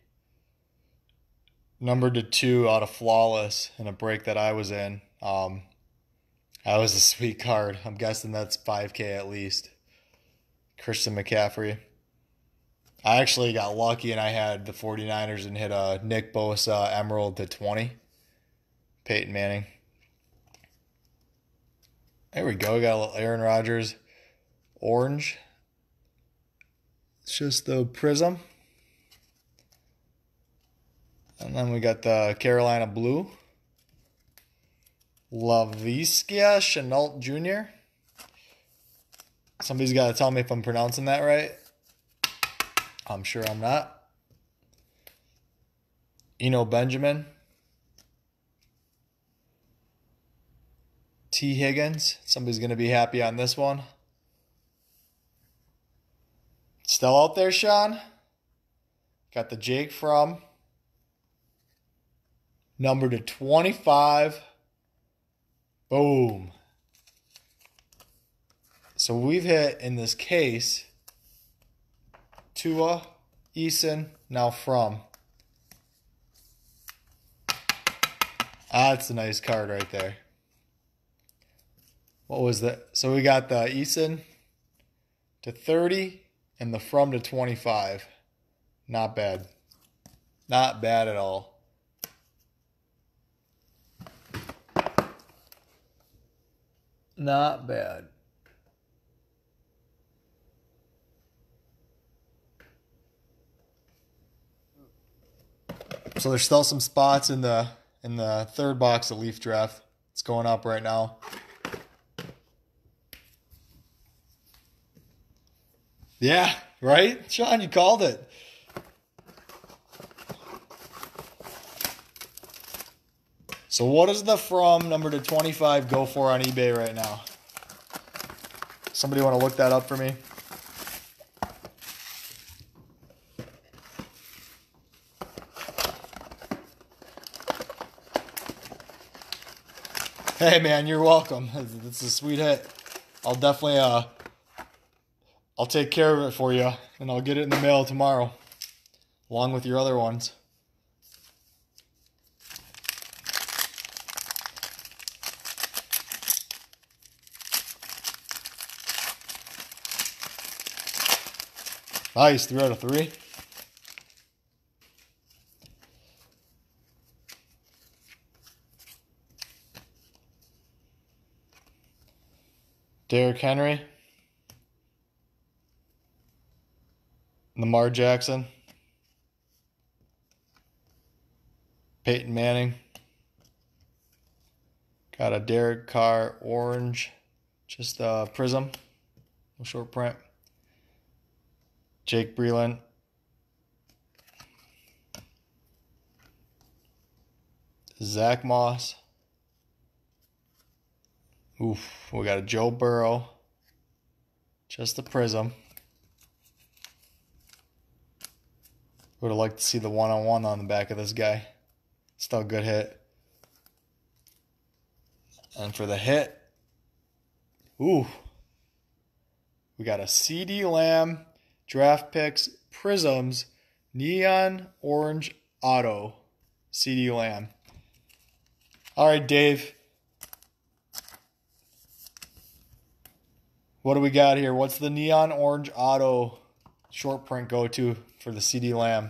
number to two out of flawless in a break that I was in. Um, that was a sweet card. I'm guessing that's 5K at least. Christian McCaffrey. I actually got lucky and I had the 49ers and hit a Nick Bosa Emerald to 20. Peyton Manning. There we go. We got a little Aaron Rodgers orange. It's just the prizm. And then we got the Carolina blue. Laviska Shenault Jr. Somebody's got to tell me if I'm pronouncing that right. I'm sure I'm not. Eno Benjamin. T. Higgins. Somebody's going to be happy on this one. Still out there, Sean? Got the Jake Fromm. Number to 25. Boom. So we've hit in this case Tua, Eason, now Fromm. Ah, that's a nice card right there. What was that? So we got the Eason to 30 and the Fromm to 25. Not bad. Not bad at all. Not bad. So there's still some spots in the in the third box of Leaf Draft. It's going up right now. Yeah, right? Sean, you called it. So what does the Fromm number to 25 go for on eBay right now? Somebody want to look that up for me? Hey man, you're welcome. It's a sweet hit. I'll definitely uh I'll take care of it for you and I'll get it in the mail tomorrow along with your other ones. Nice, three out of three. Derrick Henry. Lamar Jackson. Peyton Manning. Got a Derek Carr orange, just a prizm, no short print. Jake Breeland. Zach Moss. Oof, we got a Joe Burrow. Just the prizm. Would have liked to see the one on one on the back of this guy. Still a good hit. And for the hit, ooh, we got a CeeDee Lamb, draft picks prizms neon orange auto CeeDee Lamb. All right, Dave. What do we got here? What's the neon orange auto short print go to for the CeeDee Lamb.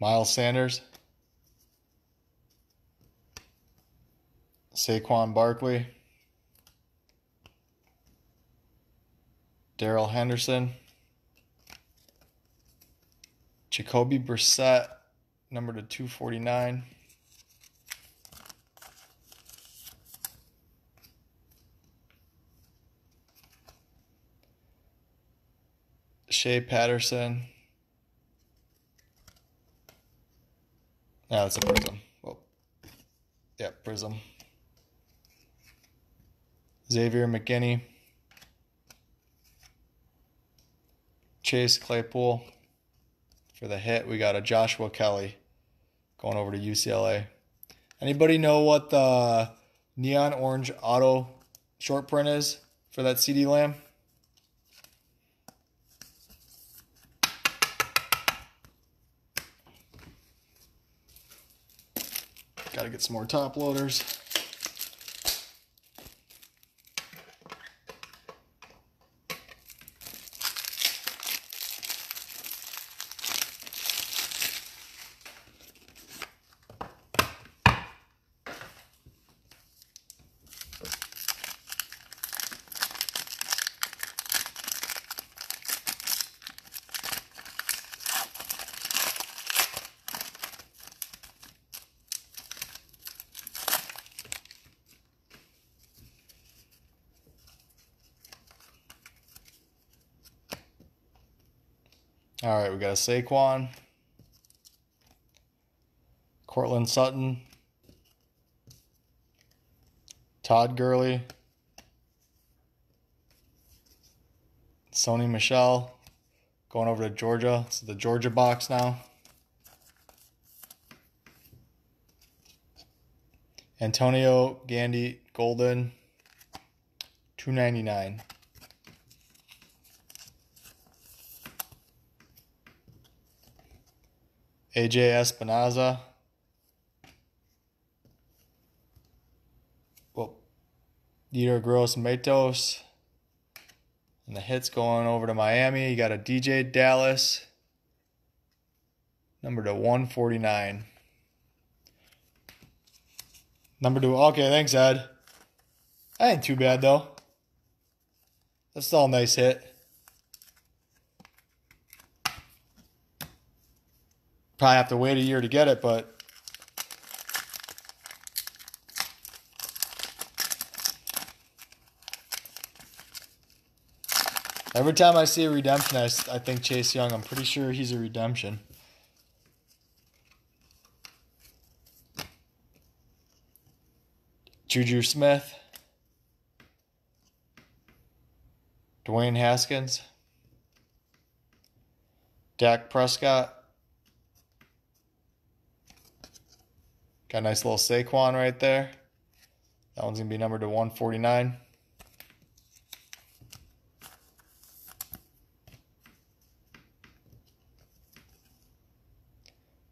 Miles Sanders, Saquon Barkley, Darrell Henderson, Jacoby Brissett, number to 249. Shea Patterson. No, that's a prizm. Well, yeah, prizm. Xavier McKinney. Chase Claypool. For the hit, we got a Joshua Kelley going over to UCLA. Anybody know what the neon orange auto short print is for that CeeDee Lamb? Got to get some more top loaders. Saquon. Courtland Sutton. Todd Gurley. Sony Michel. Going over to Georgia. It's the Georgia box now. Antonio Gandy Golden. 299. AJ Epenesa. Well, Yetur Gross-Matos. And the hits going over to Miami. You got a DeeJay Dallas. Number to 149. Number two. Okay, thanks, Ed. That ain't too bad, though. That's still a nice hit. Probably have to wait a year to get it, but every time I see a redemption, I, I think Chase Young. I'm pretty sure he's a redemption. Juju Smith, Dwayne Haskins, Dak Prescott. Got a nice little Saquon right there. That one's going to be numbered to 149.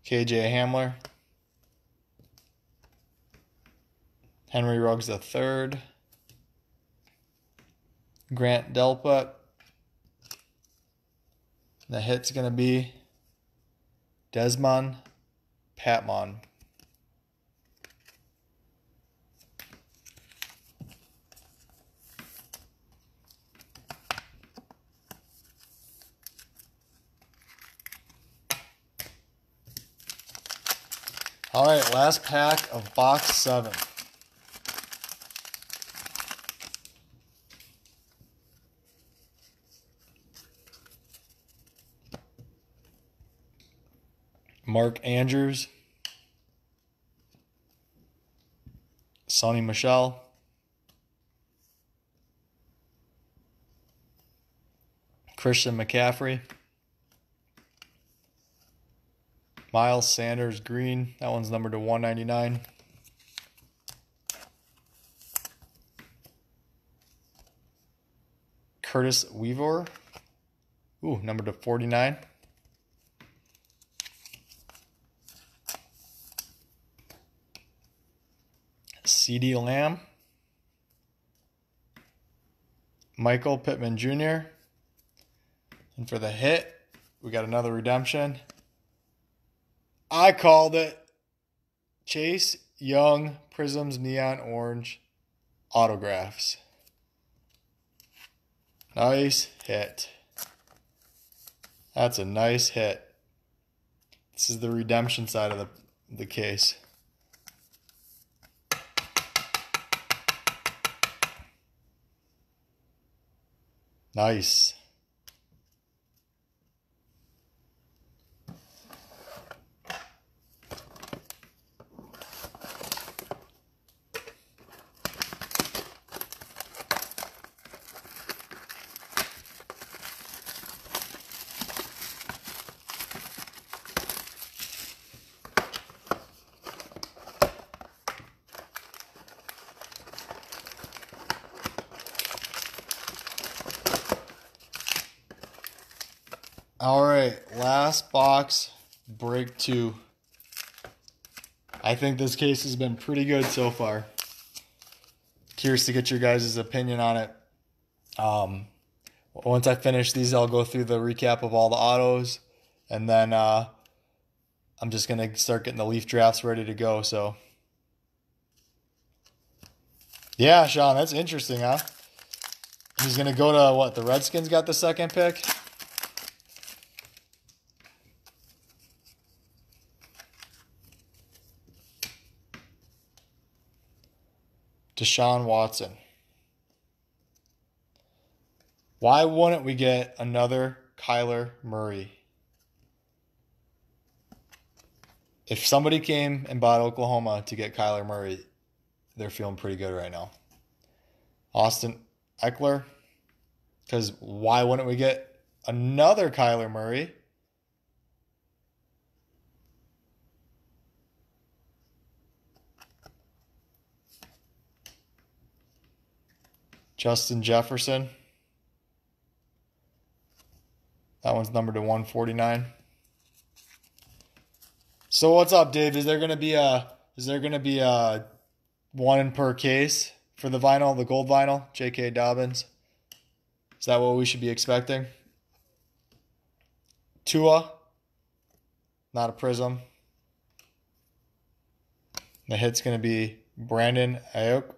KJ Hamler. Henry Ruggs III. Grant Delpit. The hit's going to be Desmond Patmon. All right, last pack of box seven. Mark Andrews, Sony Michel, Christian McCaffrey. Miles Sanders Green. That one's numbered to 199. Curtis Weaver. Ooh, number to 49. CeeDee Lamb. Michael Pittman Jr. And for the hit, we got another redemption. I called it Chase Young Prizms Neon Orange Autographs. Nice hit. That's a nice hit. This is the redemption side of the, the case. Nice. All right, last box, break two. I think this case has been pretty good so far. Curious to get your guys' opinion on it. Um, once I finish these, I'll go through the recap of all the autos, and then uh, I'm just gonna start getting the leaf drafts ready to go. So, yeah, Sean, that's interesting, huh? He's gonna go to what? The Redskins got the second pick. Deshaun Watson. Why wouldn't we get another Kyler Murray? If somebody came and bought Oklahoma to get Kyler Murray, they're feeling pretty good right now. Austin Ekeler, because why wouldn't we get another Kyler Murray? Justin Jefferson. That one's numbered to 149. So what's up, Dave? Is there gonna be a is there gonna be a one per case for the vinyl, the gold vinyl, J.K. Dobbins? Is that what we should be expecting? Tua, not a prizm. The hit's gonna be Brandon Aiyuk.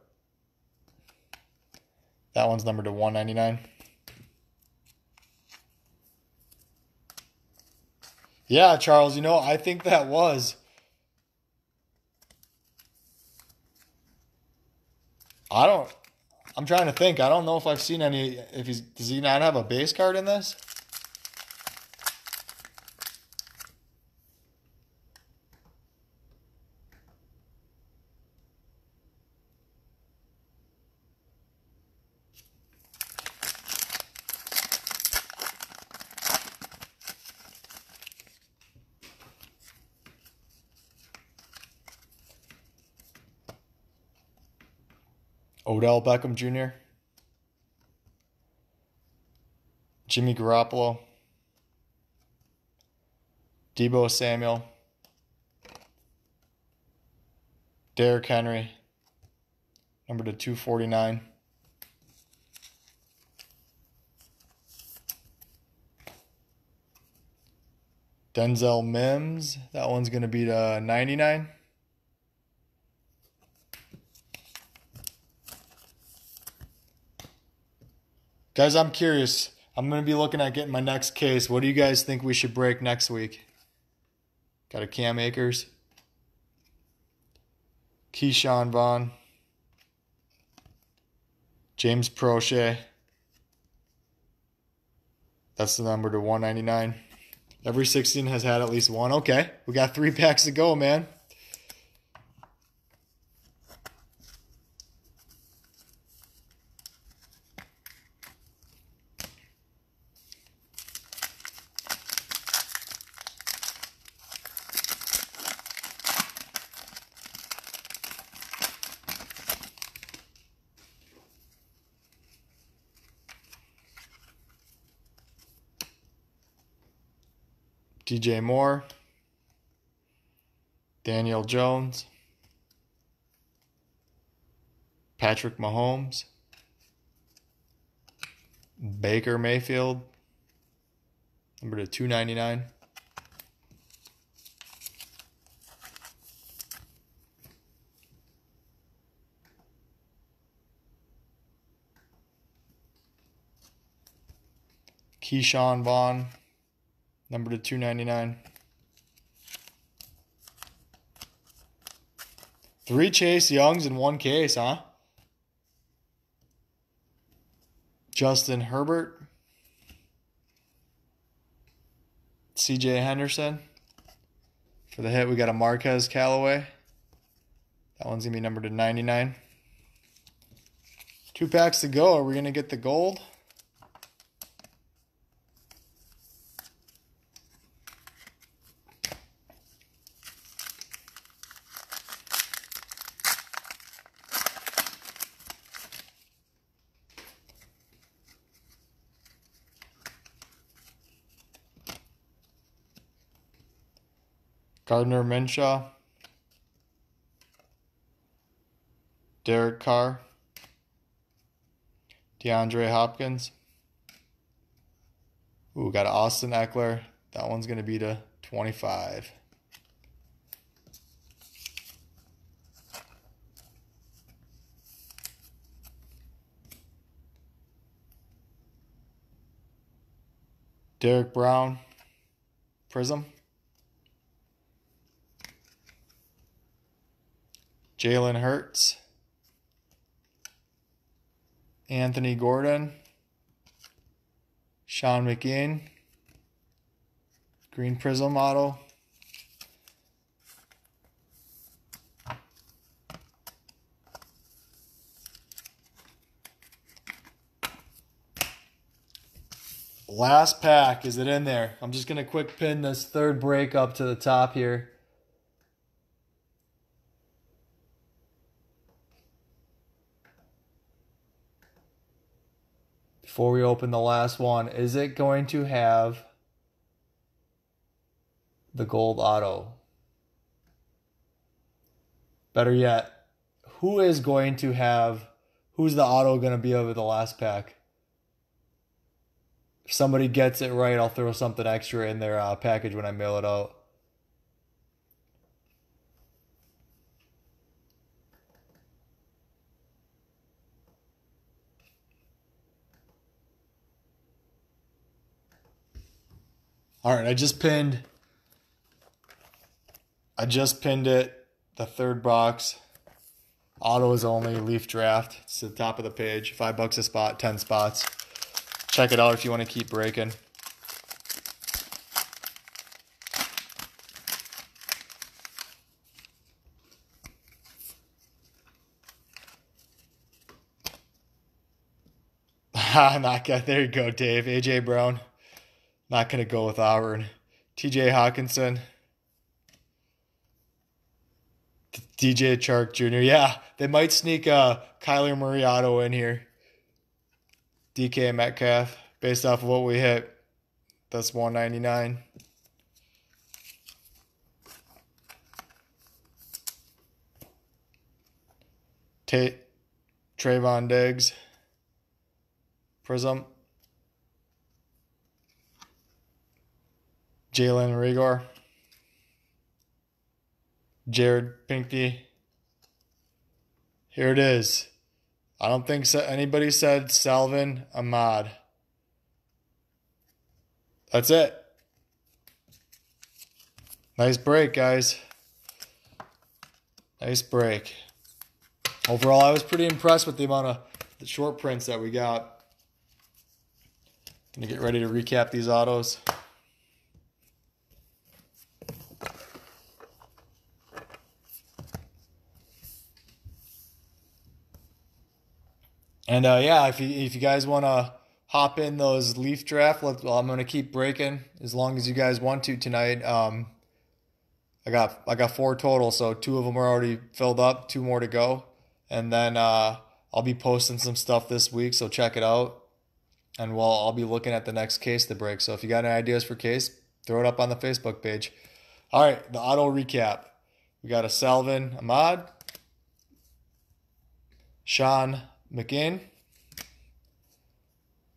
That one's numbered to 199. Yeah, Charles, you know, I think that was. I don't I'm trying to think. I don't know if I've seen any if he's does he not have a base card in this? Odell Beckham Jr., Jimmy Garoppolo, Deebo Samuel, Derrick Henry, number to 249. Denzel Mims, that one's going to be to 99. Guys, I'm curious. I'm going to be looking at getting my next case. What do you guys think we should break next week? Got a Cam Akers. Ke'Shawn Vaughn. James Proche. That's the number to 199. Every 16 has had at least one. Okay, we got three packs to go, man. DJ Moore, Daniel Jones, Patrick Mahomes, Baker Mayfield, number to 299. Ke'Shawn Vaughn, Number to 299. Three Chase Youngs in one case, huh? Justin Herbert. CJ Henderson. For the hit, we got a Marquez Callaway. That one's going to be numbered to 99. Two packs to go. Are we going to get the gold? Gardner Minshew, Derek Carr, DeAndre Hopkins. Ooh, got Austin Ekeler. That one's going to be to 25. Derrick Brown, Prizm. Jalen Hurts, Anthony Gordon, Sean McKeon, Green Prizm model. Last pack, is it in there? I'm just going to quick pin this third break up to the top here. Before we open the last one, is it going to have the gold auto? Better yet, who is going to have, who's the auto going to be over the last pack? If somebody gets it right, I'll throw something extra in their uh, package when I mail it out. All right, I just pinned. I just pinned it. The third box. Auto is only leaf draft. It's the top of the page. Five bucks a spot, ten spots. Check it out if you want to keep breaking. Not good. There you go, Dave. AJ Brown. Not going to go with Auburn. TJ Hockenson. DJ Chark Jr. Yeah, they might sneak uh, Kyler Murray auto in here. DK Metcalf, based off of what we hit. That's 199. Tate, Trevon Diggs, Prizm, Jalen Reagor, Jared Pinkney. Here it is. I don't think so. anybody said Salvon Ahmed. That's it. Nice break, guys. Nice break. Overall, I was pretty impressed with the amount of the short prints that we got. Gonna get ready to recap these autos. And uh, yeah, if you if you guys want to hop in those leaf draft, let, well, I'm gonna keep breaking as long as you guys want to tonight. Um, I got I got four total, so two of them are already filled up, two more to go, and then uh, I'll be posting some stuff this week, so check it out. And well, I'll be looking at the next case to break. So if you got any ideas for case, throw it up on the Facebook page. All right, the auto recap. We got a Salvon Ahmed, Sean McGinn,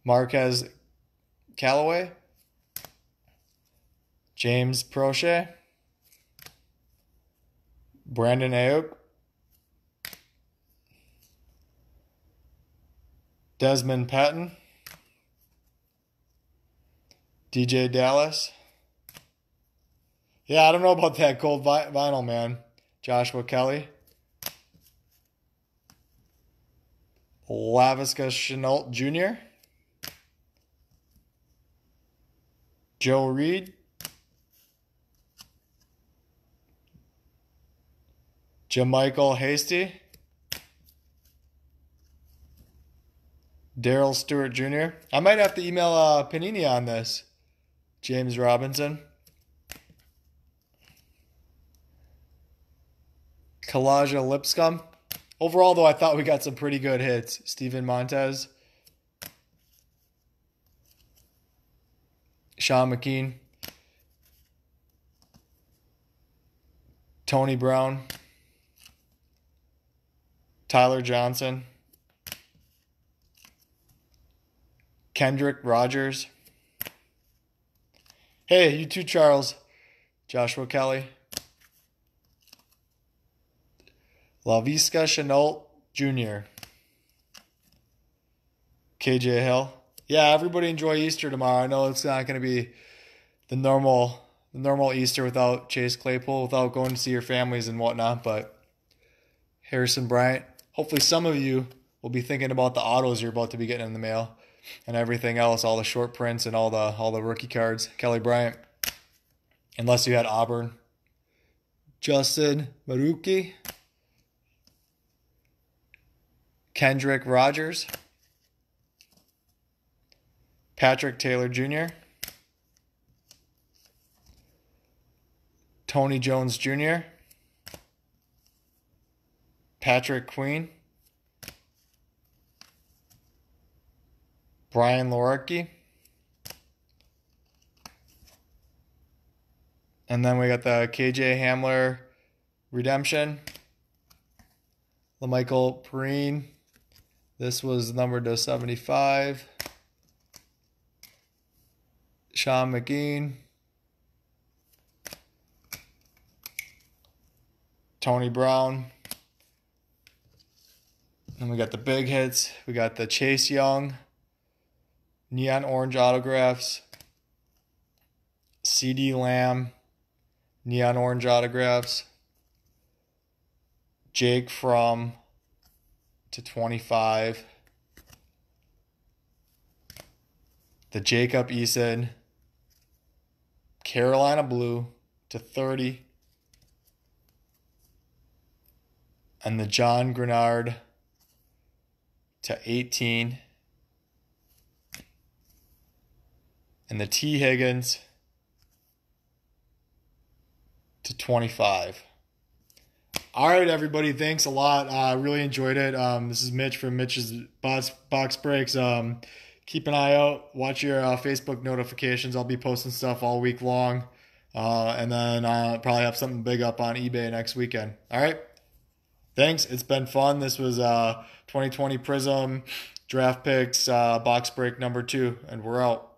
Marquez Callaway, James Proche, Brandon Aiyuk, Desmond Patton, DeeJay Dallas. Yeah, I don't know about that cold vinyl, man. Joshua Kelley. Laviska Shenault Jr., Joe Reed, JaMycal Hasty, Darrell Stewart Jr. I might have to email uh, Panini on this. James Robinson. Kalija Lipscomb. Overall, though, I thought we got some pretty good hits. Steven Montez, Sean McKeon, Tony Brown, Tyler Johnson, Kendrick Rogers. Hey, you too, Charles. Joshua Kelley. Laviska Shenault Jr. KJ Hill. Yeah, everybody enjoy Easter tomorrow. I know it's not going to be the normal the normal Easter without Chase Claypool, without going to see your families and whatnot, but Harrison Bryant. Hopefully some of you will be thinking about the autos you're about to be getting in the mail and everything else, all the short prints and all the all the rookie cards. Kelly Bryant. Unless you had Auburn. Justin Maruki. Kendrick Rogers, Patrick Taylor Jr., Tony Jones Jr., Patrick Queen, Brian Lewerke. And then we got the KJ Hamler Redemption. La'Mical Perine. This was numbered to 75. Sean McGee. Tony Brown. And we got the big hits. We got the Chase Young, Neon Orange autographs, CeeDee Lamb, Neon Orange autographs, Jake Fromm to 25, the Jacob Eason, Carolina Blue to 30, and the John Grenard to 18. And the T. Higgins to 25. All right, everybody. Thanks a lot. I uh, really enjoyed it. Um, this is Mitch from Mitch's Box, Box Breaks. Um, keep an eye out. Watch your uh, Facebook notifications. I'll be posting stuff all week long. Uh, and then I'll probably have something big up on eBay next weekend. All right. Thanks. It's been fun. This was uh 2020 Prizm draft picks uh, box break number two, and we're out.